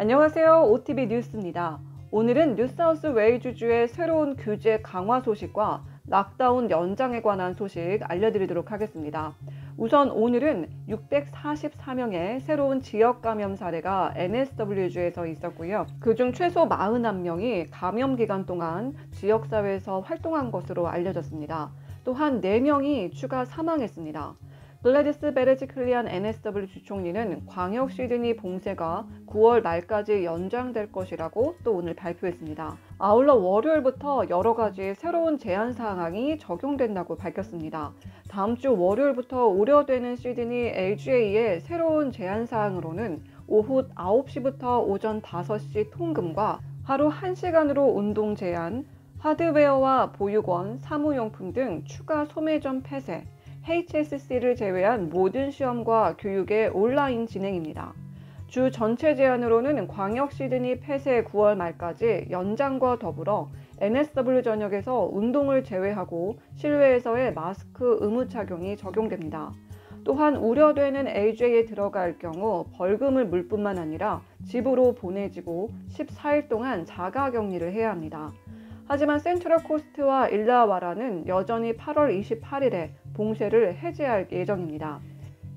안녕하세요. OTV 뉴스입니다. 오늘은 뉴사우스 웨일즈주의 새로운 규제 강화 소식과 lockdown 연장에 관한 소식 알려드리도록 하겠습니다. 우선 오늘은 644명의 새로운 지역 감염 사례가 NSW주에서 있었고요. 그중 최소 41명이 감염 기간 동안 지역사회에서 활동한 것으로 알려졌습니다. 또한 4명이 추가 사망했습니다. 글래디스 베레지클리안 NSW 주총리는 광역 시드니 봉쇄가 9월 말까지 연장될 것이라고 또 오늘 발표했습니다. 아울러 월요일부터 여러 가지 새로운 제한 사항이 적용된다고 밝혔습니다. 다음 주 월요일부터 우려되는 시드니 LGA의 새로운 제한 사항으로는 오후 9시부터 오전 5시 통금과 하루 1시간으로 운동 제한, 하드웨어와 보육원, 사무용품 등 추가 소매점 폐쇄, HSC를 제외한 모든 시험과 교육의 온라인 진행입니다. 주 전체 제한으로는 광역 시드니 폐쇄 9월 말까지 연장과 더불어 NSW 전역에서 운동을 제외하고 실외에서의 마스크 의무 착용이 적용됩니다. 또한 우려되는 AJ에 들어갈 경우 벌금을 물 뿐만 아니라 집으로 보내지고 14일 동안 자가 격리를 해야 합니다. 하지만 센트럴 코스트와 일라와라는 여전히 8월 28일에 봉쇄를 해제할 예정입니다.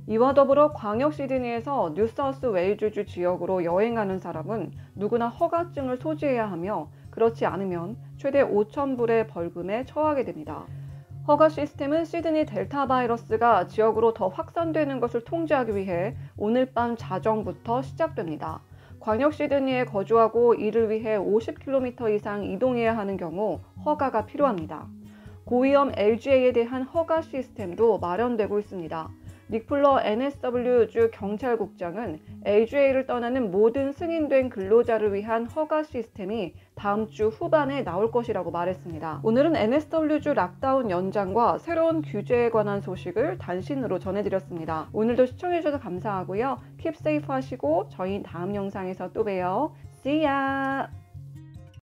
이와 더불어 광역 시드니에서 뉴사우스 웨일즈주 지역으로 여행하는 사람은 누구나 허가증을 소지해야 하며 그렇지 않으면 최대 5,000불의 벌금에 처하게 됩니다. 허가 시스템은 시드니 델타 바이러스가 지역으로 더 확산되는 것을 통제하기 위해 오늘 밤 자정부터 시작됩니다. 광역 시드니에 거주하고 일을 위해 50km 이상 이동해야 하는 경우 허가가 필요합니다. 고위험 LGA에 대한 허가 시스템도 마련되고 있습니다. 믹 풀러 NSW주 경찰국장은 LGA를 떠나는 모든 승인된 근로자를 위한 허가 시스템이 다음 주 후반에 나올 것이라고 말했습니다. 오늘은 NSW주 lockdown 연장과 새로운 규제에 관한 소식을 단신으로 전해드렸습니다. 오늘도 시청해주셔서 감사하고요. keep safe 하시고 저희 다음 영상에서 또 봬요. See ya!